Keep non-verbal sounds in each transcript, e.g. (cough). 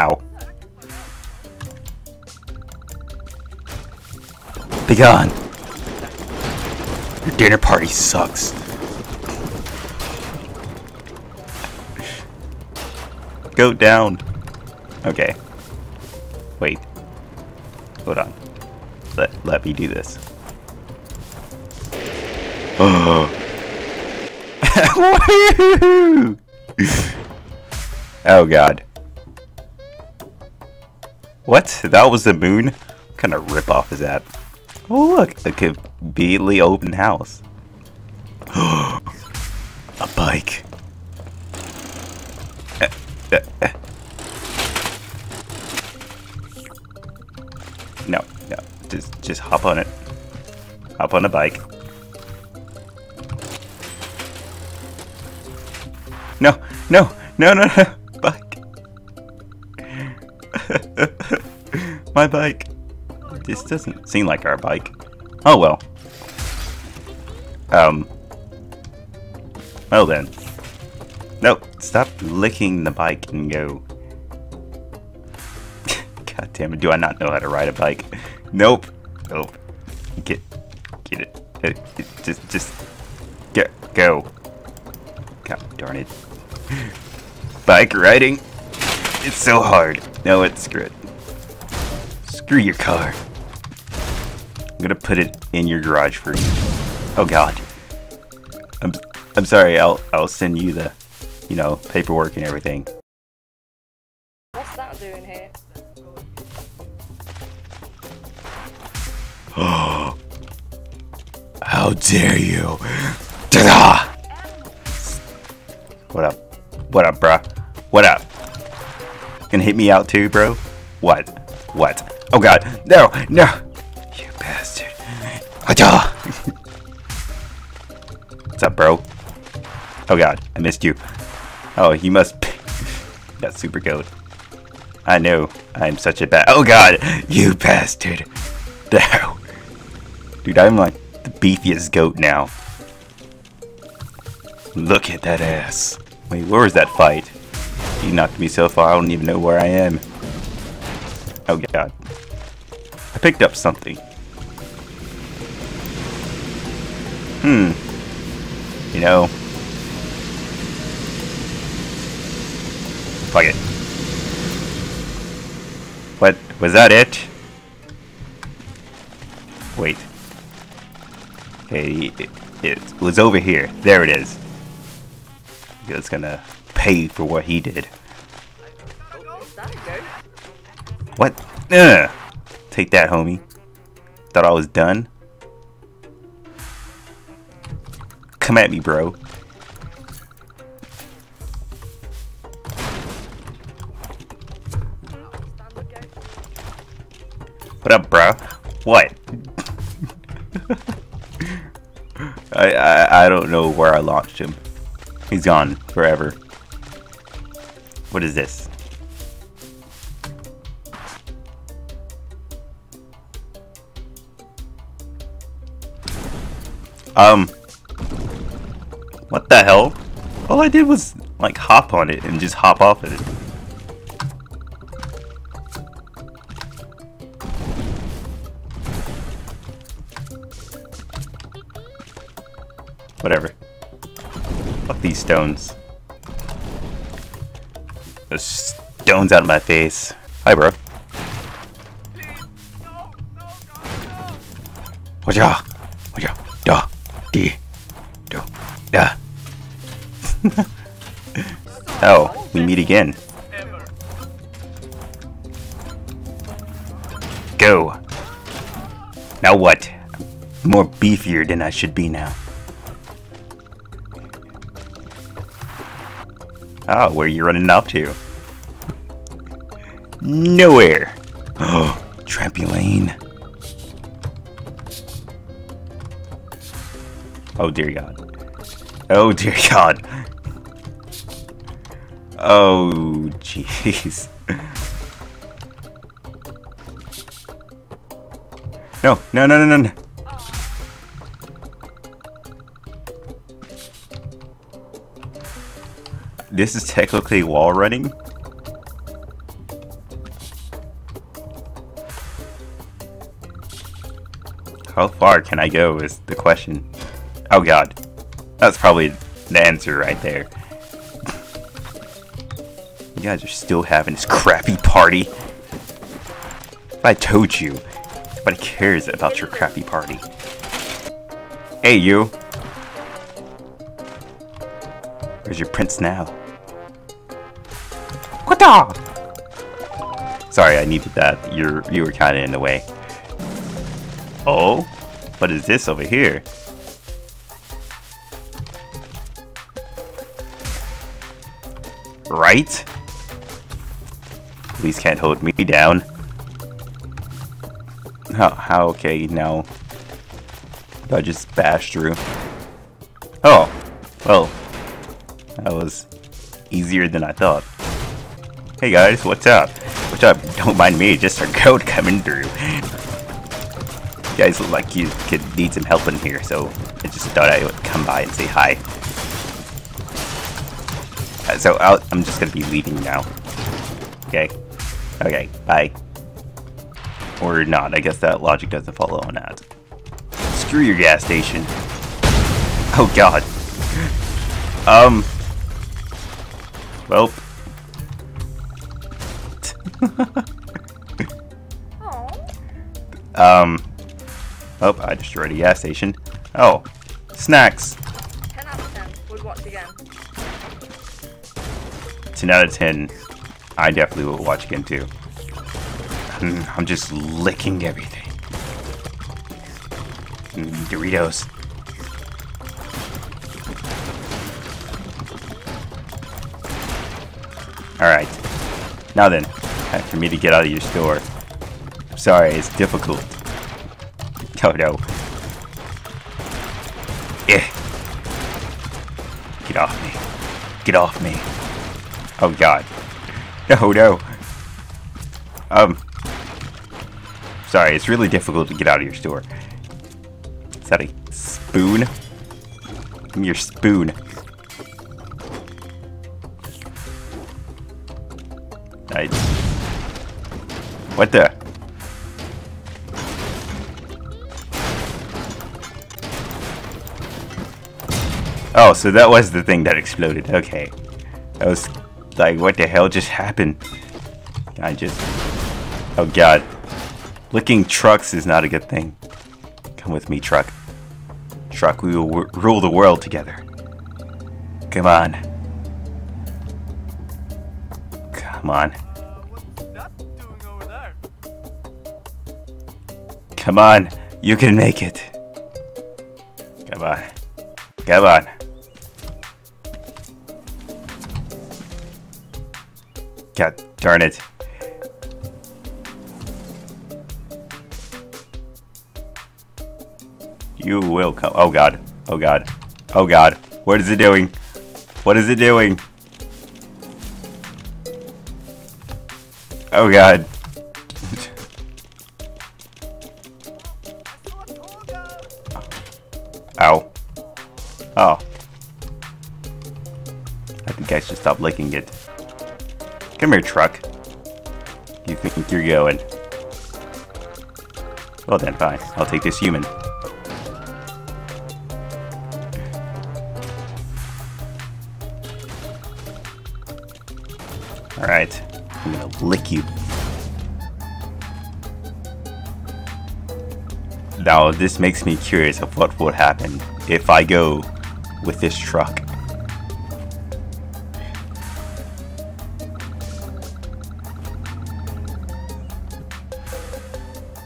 Ow. Be gone. Your dinner party sucks. Go down. Okay. Wait. Hold on. Let, let me do this. (gasps) (laughs) (laughs) oh god. What? That was the moon? What kind of ripoff is that? Oh look, a conveniently open house. (gasps) a bike. No, no, just just hop on it. Hop on the bike. No, no, no, no, no, My bike. This doesn't seem like our bike. Oh well. Um. Well then. No, stop licking the bike and go. (laughs) God damn it, do I not know how to ride a bike? Nope. Nope. Get get it. it, it just just get go. God darn it. (laughs) Bike riding. It's so hard. No, it's screw Screw your car. I'm gonna put it in your garage for you. Oh god. I'm I'm sorry, I'll I'll send you the you know, paperwork and everything. What's that doing here? Oh (gasps) How dare you! Ta-da! What up? What up, bruh? What up? Gonna hit me out too, bro? What? What? Oh god, no, no! You bastard. Aja! What's up, bro? Oh god, I missed you. Oh, you must (laughs) that super goat. I know, I'm such a bad- Oh god, you bastard! No. Dude, I'm like the beefiest goat now. Look at that ass. Wait, where was that fight? You knocked me so far, I don't even know where I am. Oh god. I picked up something. Hmm. You know. Fuck it. What? Was that it? Wait. Okay, it, it was over here. There it is. It's gonna pay for what he did. What? Ugh. Take that, homie. Thought I was done? Come at me, bro. What up, bro? What? (laughs) I, I I don't know where I launched him. He's gone forever. What is this? Um. What the hell? All I did was like hop on it and just hop off of it. Whatever. Fuck these stones. Those stones out of my face. Hi, bro. Whatcha? Whatcha? Da. Di. Oh, we meet again. Go. Now what? I'm more beefier than I should be now. Oh, where are you running off to? Nowhere. Oh, (gasps) trampoline. Oh dear God. Oh dear God. Oh, jeez. No, no, no, no, no. This is technically wall running. How far can I go is the question. Oh god. That's probably the answer right there. You guys are still having this crappy party. If I told you, nobody cares about your crappy party. Hey, you. Where's your prince now? Quata! Sorry, I needed that. You're you were kind of in the way. Oh, what is this over here? Right? Please can't hold me down. How, how okay, now. I just bash through. Oh, well, that was easier than I thought. Hey guys, what's up? What's up? Don't mind me, just a code coming through. You guys look like you could need some help in here, so I just thought I would come by and say hi. Uh, So i I'm just gonna be leaving now. Okay. Okay. Bye. Or not. I guess that logic doesn't follow on that. Screw your gas station. Oh God. Um. Well. (laughs) Um. Oh, I destroyed a gas station. Oh, snacks. 10 out of 10. Would watch again. 10 out of 10. I definitely will watch again too. I'm just licking everything. Mm, Doritos. Alright. Now then, for me to get out of your store. Sorry, it's difficult. Oh no. Eh. Get off me. Get off me. Oh god. No, (laughs) no. Um. Sorry, it's really difficult to get out of your store. Is that a spoon? Give me your spoon. I... What the? Oh, so that was the thing that exploded. Okay. That was like, what the hell just happened? I just... Oh god. Licking trucks is not a good thing. Come with me, truck. Truck, we will rule the world together. Come on. Come on. Come on. You can make it. Come on. Come on. God darn it. You will come. Oh god. Oh god. Oh god. What is it doing? What is it doing? Oh god. (laughs) Ow. Oh. I think I should stop licking it. Come here, truck. You think you're going? Well then, fine. I'll take this human. Alright. I'm gonna lick you. Now, this makes me curious of what would happen if I go with this truck.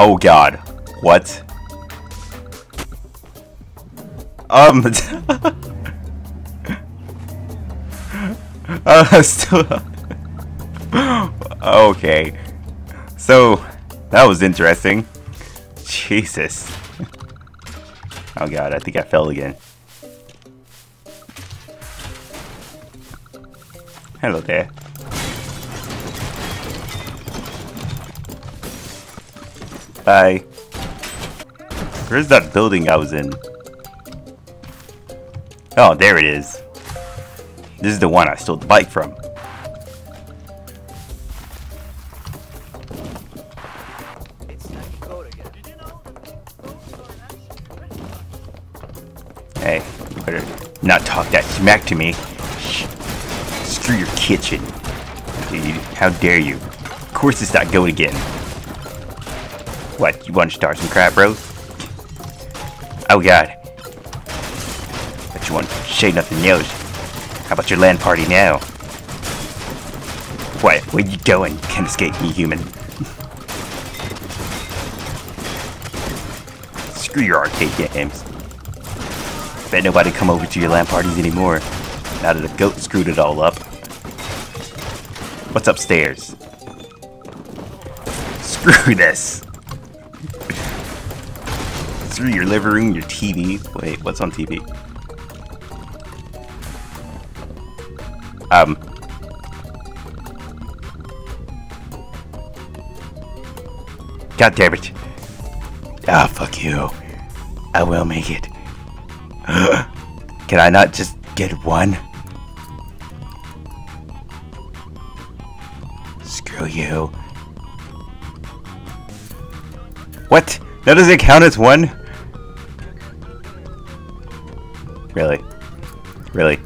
Oh god. What? Um. (laughs) uh, (laughs) still. (laughs) okay. So, that was interesting. Jesus. oh god, I think I fell again. Hello there. Bye. Where's that building I was in? Oh, there it is. This is the one I stole the bike from. Hey, you better not talk that smack to me. Screw your kitchen. Dude, how dare you? Of course it's not goat again. You want to start some crap, bro? Oh god. But you want to say nothing else. How about your LAN party now? What? Where you going? Can't escape me, human. (laughs) Screw your arcade games. Bet nobody come over to your LAN parties anymore. Now that the goat screwed it all up. What's upstairs? (laughs) Screw this. Your living room, your TV. Wait, what's on TV? Um. God damn it. Ah, fuck you. I will make it. (gasps) Can I not just get one? Screw you. What? That doesn't count as one? Really? Really?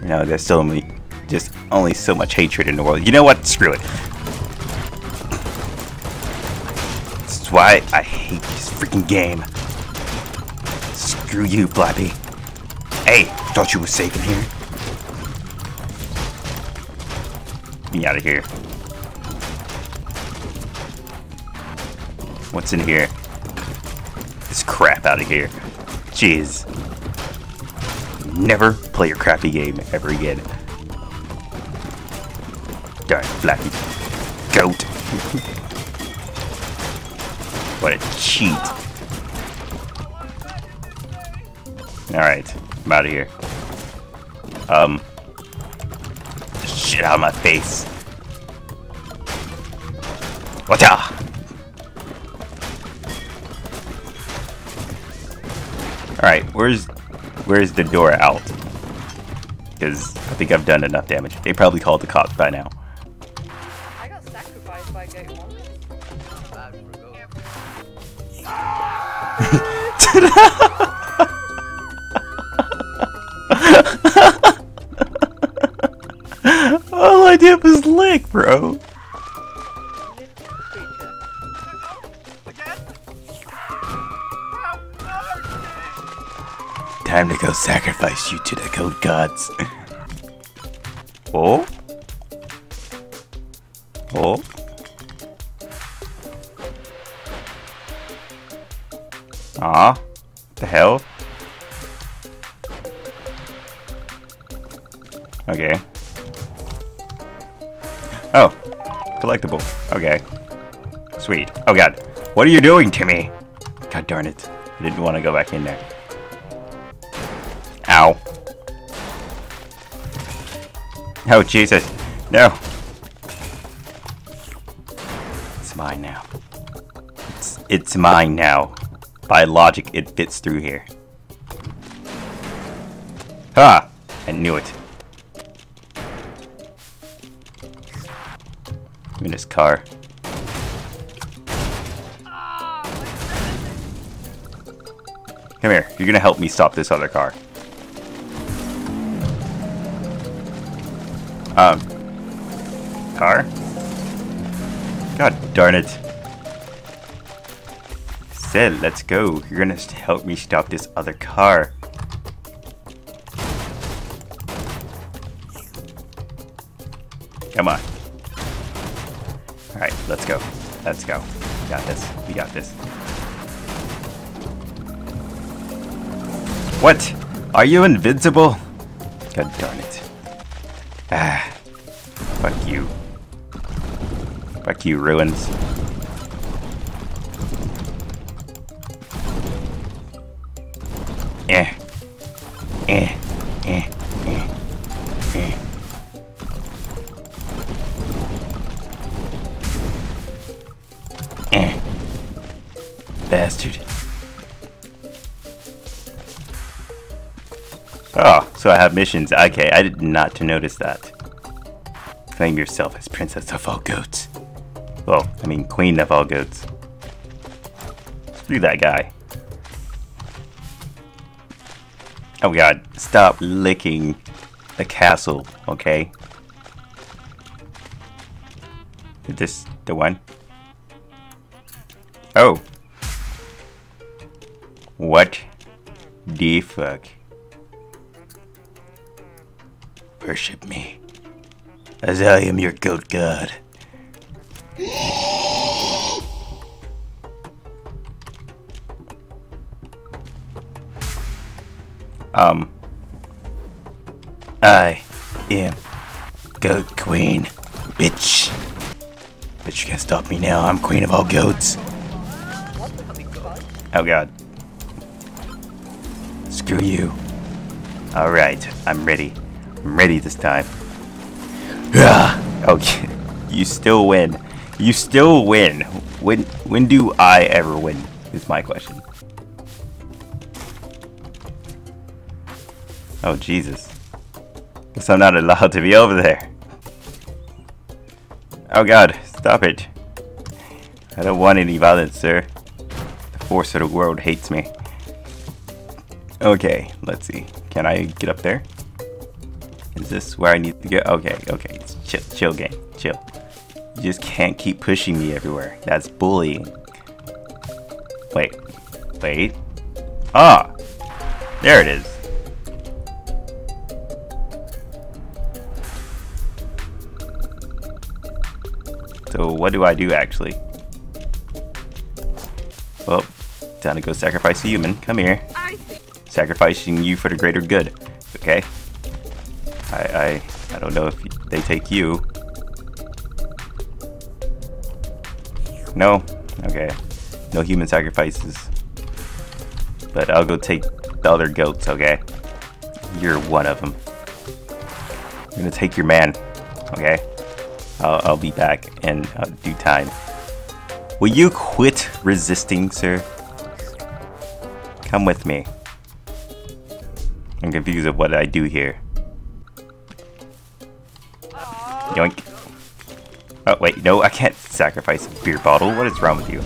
You know, there's still only just only so much hatred in the world. You know what? Screw it. This is why I hate this freaking game. Screw you, Flappy. Hey, thought you were safe in here. Me out of here. What's in here? Crap out of here. Jeez. Never play your crappy game ever again. Darn Flappy. Goat. (laughs) what a cheat. Alright, I'm out of here. Um. Shit out of my face. Whatcha? Alright, where's where's the door out? Because I think I've done enough damage. They probably called the cops by now. I got sacrificed by Goat once. (laughs) All I did was lick, bro. Sacrifice you to the goat gods. (laughs) oh? Oh? Ah, the hell? Okay. Oh, collectible. Okay. Sweet. Oh god. What are you doing to me? God darn it. I didn't want to go back in there. Ow. Oh, Jesus. No. It's mine now. It's, it's mine now. By logic, it fits through here. Ha! I knew it. in his car. Come here. You're gonna help me stop this other car. Um. Car? God darn it. Said, let's go. You're gonna help me stop this other car. Come on. Alright, let's go. Let's go. We got this. We got this. What? Are you invincible? God darn it. Ah. Fuck you. Fuck you, ruins. Eh. Eh. Eh. Eh. Eh. Eh. Bastard. Oh, so I have missions. Okay, I did not to notice that. Claim yourself as princess of all goats. Well, I mean queen of all goats. Screw that guy. Oh god, stop licking the castle, okay? Is this the one? Oh. What the fuck? Worship me, as I am your goat god. Um, I am Goat Queen, bitch. Bitch, you can't stop me now. I'm queen of all goats. Oh god. Screw you. Alright, I'm ready. I'm ready this time. (laughs) Okay. You still win. You still win. When when do I ever win? Is my question. Oh Jesus. Guess I'm not allowed to be over there. Oh god, stop it. I don't want any violence, sir. The force of the world hates me. Okay, let's see. Can I get up there? Is this where I need to go? Okay, okay. It's chill, chill game. Chill. You just can't keep pushing me everywhere. That's bullying. Wait. Wait. Ah! There it is. So what do I do actually? Well, time to go sacrifice a human. Come here. Sacrificing you for the greater good. Okay? I I don't know if they take you. No? Okay. No human sacrifices. But I'll go take the other goats, okay? You're one of them. I'm gonna take your man, okay? I'll, I'll be back in uh, due time. Will you quit resisting, sir? Come with me. I'm confused of what I do here. Yoink. Oh, wait, no, I can't sacrifice a beer bottle. What is wrong with you?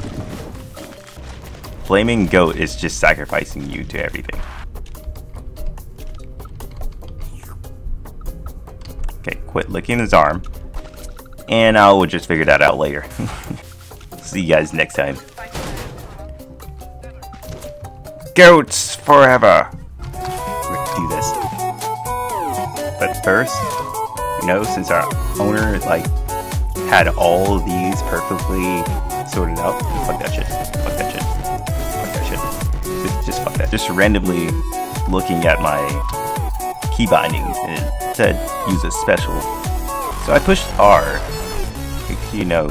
Flaming Goat is just sacrificing you to everything. Okay, quit licking his arm. And I will just figure that out later. (laughs) See you guys next time. Goats forever! Do this. But first, know, since our owner, like, had all these perfectly sorted out, fuck that shit. Fuck that shit. Fuck that shit. Just, just fuck that. Just randomly looking at my key bindings and it said use a special. So I pushed R you know,